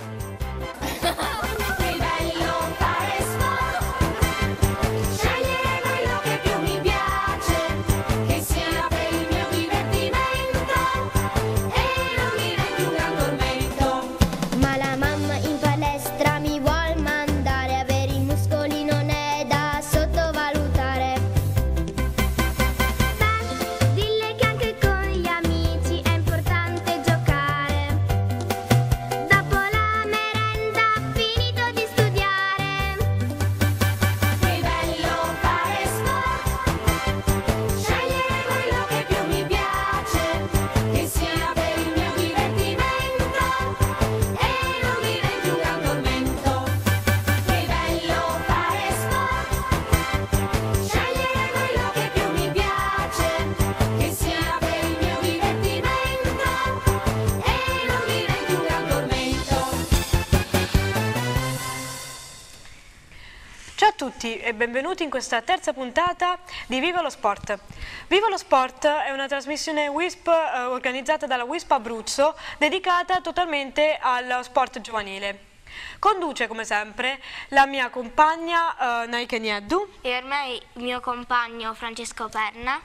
Che tutti e benvenuti in questa terza puntata di Viva lo Sport. Viva lo Sport è una trasmissione WISP eh, organizzata dalla WISP Abruzzo dedicata totalmente allo sport giovanile. Conduce come sempre la mia compagna eh, Naike Nieddu. E ormai il mio compagno Francesco Perna.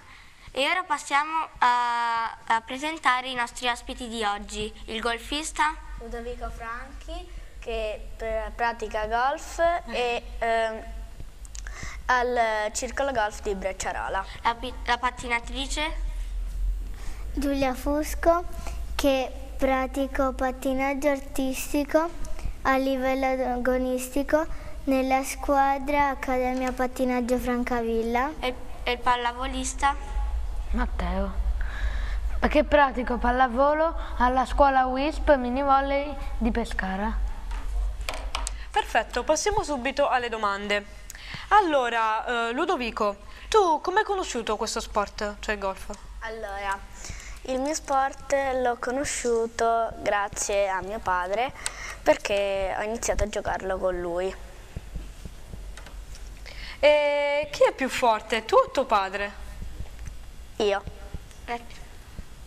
E ora passiamo a, a presentare i nostri ospiti di oggi. Il golfista Ludovico Franchi che pr- pratica golf e ehm, al circolo golf di Brecciarola. la, la pattinatrice Giulia Fusco che pratico pattinaggio artistico a livello agonistico nella squadra Accademia Pattinaggio Francavilla. e, e il pallavolista Matteo. Che pratico pallavolo alla scuola WISP mini volley di Pescara. Perfetto, passiamo subito alle domande. Allora, eh, Ludovico, tu come hai conosciuto questo sport, cioè il golf? Allora, il mio sport l'ho conosciuto grazie a mio padre perché ho iniziato a giocarlo con lui. E chi è più forte, tu o tuo padre? Io.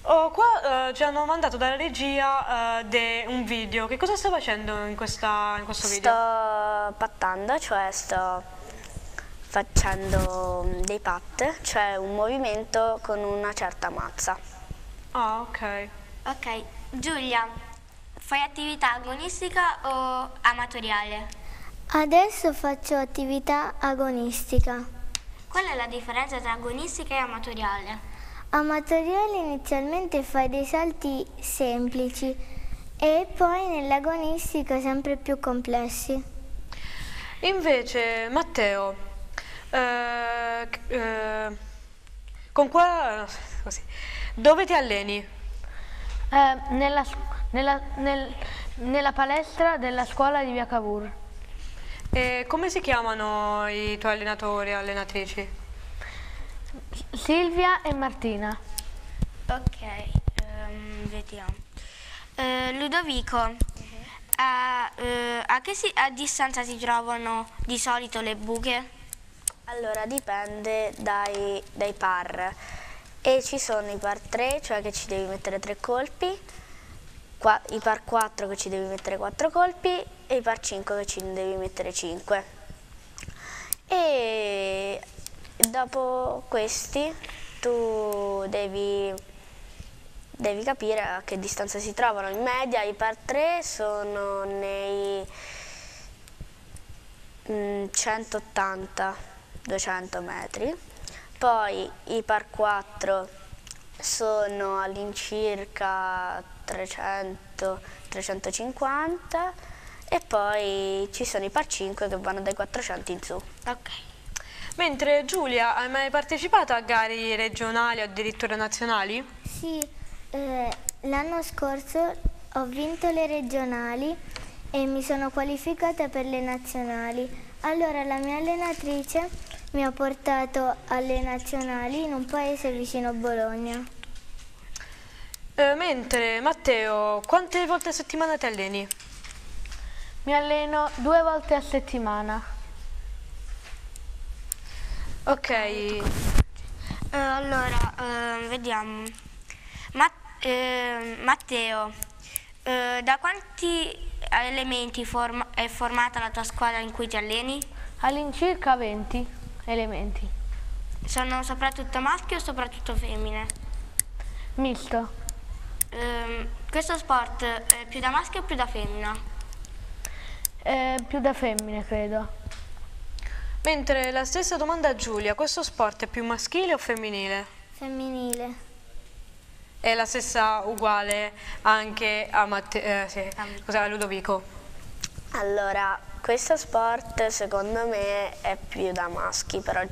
Oh, qua eh, ci hanno mandato dalla regia eh, un video. Che cosa stai facendo in, questa- in questo video? Sto pattando, cioè sto facendo dei pat, cioè un movimento con una certa mazza. Ah, ok. ok Giulia fai attività agonistica o amatoriale? Adesso faccio attività agonistica. Qual è la differenza tra agonistica e amatoriale? Amatoriale inizialmente fai dei salti semplici e poi nell'agonistica sempre più complessi. Invece, Matteo, eh, eh, con qua, così, dove ti alleni? Eh, nella, nella- nel- nella palestra della scuola di Via Cavour. E come si chiamano i tuoi allenatori e allenatrici? Silvia e Martina. Ok, ehm, vediamo. Ludovico, a, eh, a che si- a distanza si trovano di solito le buche? Allora dipende dai, dai par. E ci sono i par 3 cioè che ci devi mettere 3 colpi qua, i par 4 che ci devi mettere 4 colpi e i par 5 che ci devi mettere 5 e dopo questi tu devi, devi capire a che distanza si trovano. In media i par 3 sono nei mm, 180 200 metri, poi i par 4 sono all'incirca 300-350 e poi ci sono i par 5 che vanno dai 400 in su. Ok. Mentre Giulia, hai mai partecipato a gare regionali o addirittura nazionali? Sì, eh, l'anno scorso ho vinto le regionali e mi sono qualificata per le nazionali. Allora la mia allenatrice mi ha portato alle nazionali in un paese vicino a Bologna. Eh, mentre Matteo, quante volte a settimana ti alleni? Mi alleno due volte a settimana. Ok, Eh, allora, ehm, vediamo. Ma- ehm, Matteo, eh, da quanti elementi form- è formata la tua squadra in cui ti alleni? All'incirca 20 elementi. Sono soprattutto maschi o soprattutto femmine? Misto. Ehm, questo sport è più da maschio o più da femmina? Eh, più da femmine, credo. Mentre la stessa domanda a Giulia, questo sport è più maschile o femminile? Femminile. È la stessa uguale anche a, Matte- eh, sì, a Ludovico. Allora, questo sport secondo me è più da maschi, però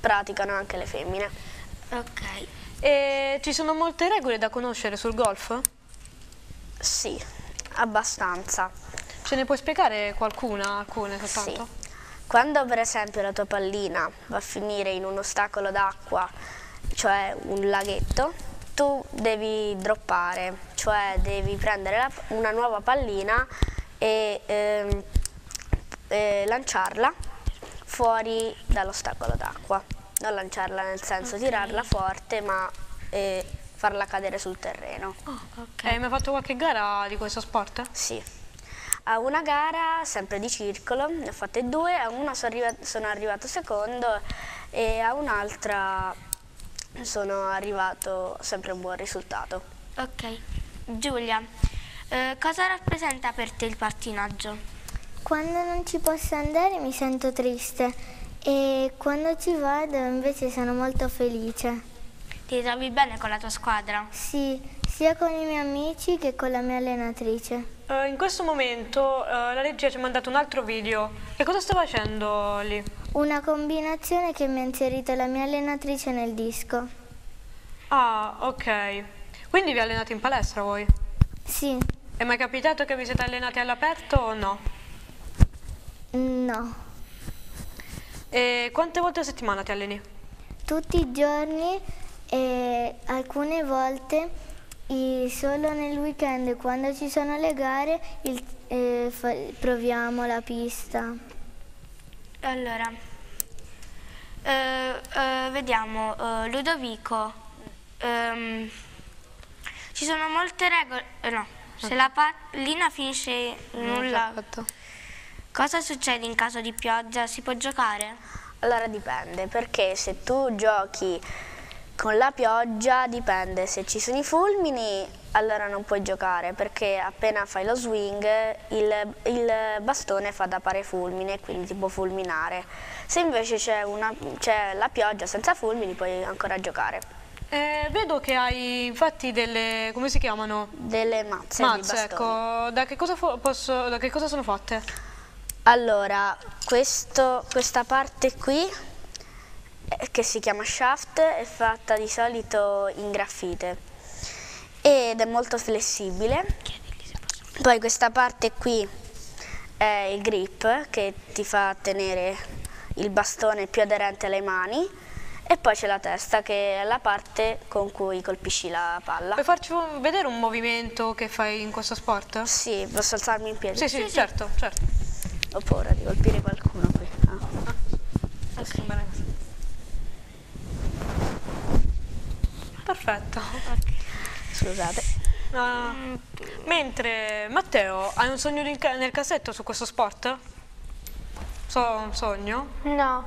praticano anche le femmine. Ok. E ci sono molte regole da conoscere sul golf? Sì, abbastanza. Ce ne puoi spiegare qualcuna, alcune soltanto? Sì. Quando per esempio la tua pallina va a finire in un ostacolo d'acqua, cioè un laghetto, tu devi droppare, cioè devi prendere la- una nuova pallina e ehm, eh, lanciarla fuori dall'ostacolo d'acqua. Non lanciarla nel senso tirarla forte, ma eh, farla cadere sul terreno. ok. Hai mai fatto qualche gara di questo sport? Sì. A una gara sempre di circolo, ne ho fatte due, a una sono, arriva- sono arrivato secondo e a un'altra sono arrivato sempre a un buon risultato. Ok. Giulia, eh, cosa rappresenta per te il pattinaggio? Quando non ci posso andare mi sento triste e quando ci vado invece sono molto felice. Ti trovi bene con la tua squadra? Sì, sia con i miei amici che con la mia allenatrice. Eh, in questo momento eh, la regia ci ha mandato un altro video. Che cosa sta facendo lì? Una combinazione che mi ha inserito la mia allenatrice nel disco. Ah, ok. Quindi vi allenate in palestra voi? Sì, È mai capitato che vi siete allenati all'aperto o no? No. E quante volte a settimana ti alleni? Tutti i giorni e alcune volte solo nel weekend quando ci sono le gare il- eh, proviamo la pista. Allora, eh, eh, vediamo, eh, Ludovico, ehm, ci sono molte regole, eh, no, se la pallina finisce in un lago, cosa succede in caso di pioggia? Si può giocare? Allora dipende, perché se tu giochi con la pioggia dipende, se ci sono i fulmini allora non puoi giocare perché appena fai lo swing il, il bastone fa da pare fulmine quindi ti può fulminare. Se invece c'è, una- c'è la pioggia senza fulmini puoi ancora giocare. Eh, vedo che hai infatti delle, come si chiamano? Delle mazze, di Mazze, ecco. Da che posso- da che cosa sono fatte? Allora, questo- questa parte qui, eh, che si chiama shaft, è fatta di solito in graffite ed è molto flessibile. Poi questa parte qui è il grip che ti fa tenere il bastone più aderente alle mani e poi c'è la testa che è la parte con cui colpisci la palla. Puoi farci vedere un movimento che fai in questo sport? Sì, posso alzarmi in piedi? Sì, sì, certo, certo. Ho paura di colpire qualcuno qui. Ah. Perfetto. Scusate. Ah, mentre Matteo, hai un sogno nel cassetto su questo sport? So, un sogno? No,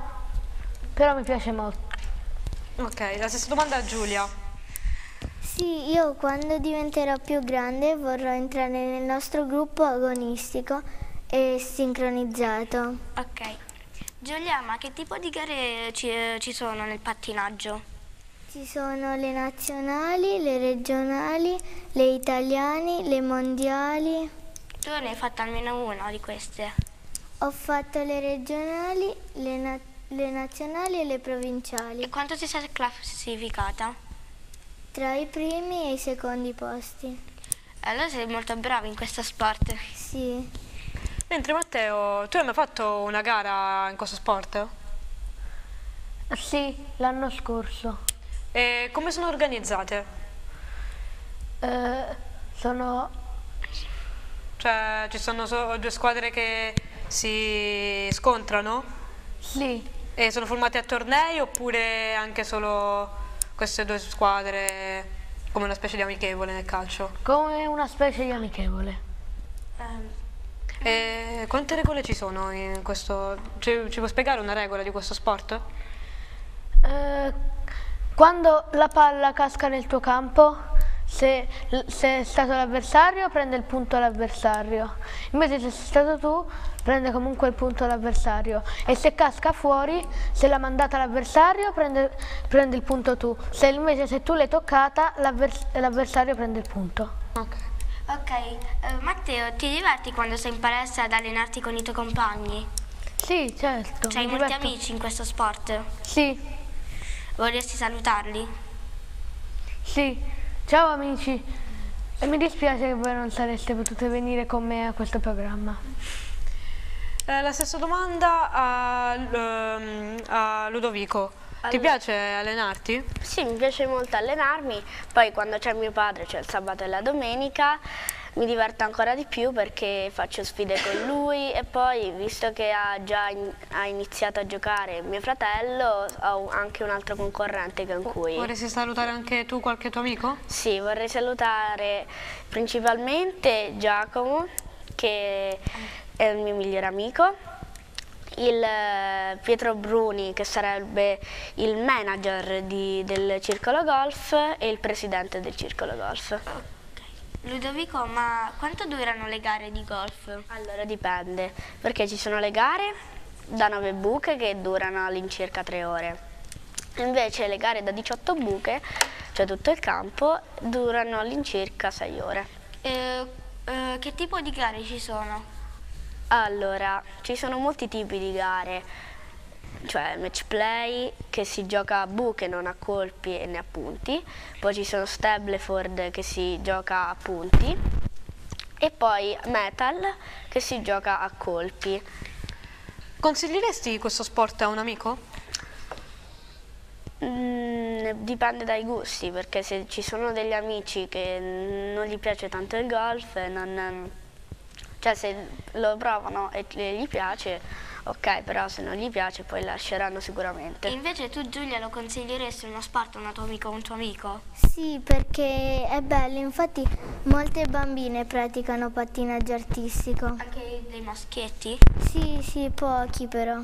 però mi piace molto. Ok, la stessa domanda a Giulia. Sì, io quando diventerò più grande vorrò entrare nel nostro gruppo agonistico e sincronizzato. Ok. Giulia, ma che tipo di gare ci, ci sono nel pattinaggio? Ci sono le nazionali, le regionali, le italiane, le mondiali. Tu ne hai fatta almeno una di queste. Ho fatto le regionali, le, na- le nazionali e le E provinciali, quanto ti sei classificata? tra i primi e i secondi posti. Allora sei molto brava in questo sport. Sì, Mentre Matteo, tu hai mai fatto una gara in questo sport? Sì, l'anno scorso. E come sono organizzate? Eh, sono Cioè, ci sono solo due squadre che si scontrano? sì, E sono formate a tornei oppure anche solo queste due squadre come una specie di amichevole nel calcio? come una specie di amichevole. Ehm, E quante regole ci sono in questo? Ci, ci può spiegare una regola di questo sport? Eh, quando la palla casca nel tuo campo, se, se è stato l'avversario prende il punto l'avversario, invece se sei stato tu prende comunque il punto l'avversario e se casca fuori, se l'ha mandata l'avversario prende, prende il punto tu, se invece se tu l'hai toccata l'avvers- l'avversario prende il punto. Ok. Ok, eh, Matteo, ti diverti quando sei in palestra ad allenarti con i tuoi compagni? Sì, certo. C'hai molti diverto. amici in questo sport? Sì, Vorresti salutarli? sì. Ciao amici. E mi dispiace che voi non sareste potute venire con me a questo programma. Eh, la stessa domanda a, ehm, a Ludovico. Ti piace allenarti? Sì, mi piace molto allenarmi, poi quando c'è mio padre, cioè il sabato e la domenica, mi diverto ancora di più perché faccio sfide con lui e poi, visto che ha già in- ha iniziato a giocare mio fratello, ho anche un altro concorrente con cui... Vorresti salutare anche tu qualche tuo amico? Sì, vorrei salutare principalmente Giacomo, che è il mio migliore amico, il eh, Pietro Bruni, che sarebbe il manager di- del Circolo Golf, e il presidente del Circolo Golf. Ludovico, ma quanto durano le gare di golf? Allora dipende, perché ci sono le gare da 9 buche che durano all'incirca 3 ore. Invece le gare da 18 buche, cioè tutto il campo, durano all'incirca 6 ore. Eh, eh, che tipo di gare ci sono? Allora, ci sono molti tipi di gare, cioè match play che si gioca a buche, non a colpi e né a punti, poi ci sono Stableford che si gioca a punti e poi metal che si gioca a colpi. Consiglieresti questo sport a un amico? Mm, dipende dai gusti, perché se ci sono degli amici che non gli piace tanto il golf, non- cioè se lo provano e gli piace, ok, però se non gli piace poi lasceranno E sicuramente. invece tu Giulia lo consiglieresti uno sport a una tua amica o un tuo amico? Sì, perché è bello, infatti molte bambine praticano pattinaggio artistico. Anche dei maschietti? Sì, sì, pochi però.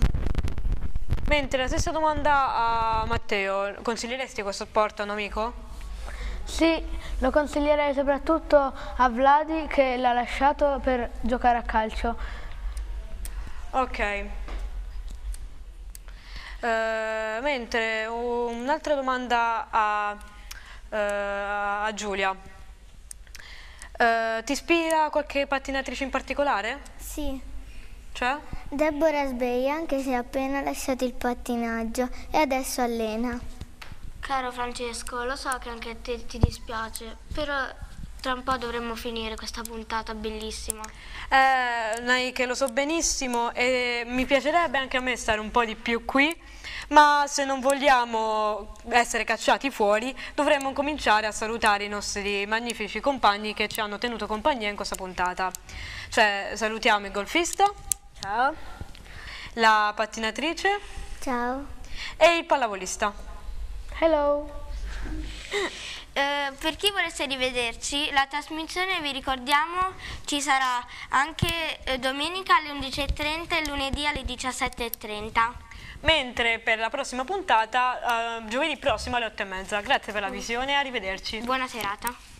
Mentre la stessa domanda a Matteo, consiglieresti questo sport a un amico? Sì, lo consiglierei soprattutto a Vladi che l'ha lasciato per giocare a calcio. Ok. Eh, mentre un'altra domanda a, eh, a Giulia. Eh, ti ispira qualche pattinatrice in particolare? Sì. Cioè? Deborah Sbei, anche se ha appena lasciato il pattinaggio e adesso allena. Caro Francesco, lo so che anche a te ti dispiace, però tra un po' dovremmo finire questa puntata bellissima. Eh, Nai, che lo so benissimo e mi piacerebbe anche a me stare un po' di più qui, ma se non vogliamo essere cacciati fuori dovremmo cominciare a salutare i nostri magnifici compagni che ci hanno tenuto compagnia in questa puntata. Cioè salutiamo il golfista, Ciao. la pattinatrice Ciao. e il pallavolista. Hello! Eh, per chi volesse rivederci, la trasmissione, vi ricordiamo, ci sarà anche eh, domenica alle 11.30 e lunedì alle 17.30. Mentre per la prossima puntata, eh, giovedì prossimo alle 8 e mezza. Grazie per la visione e arrivederci. Buona serata.